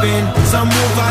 been. Some move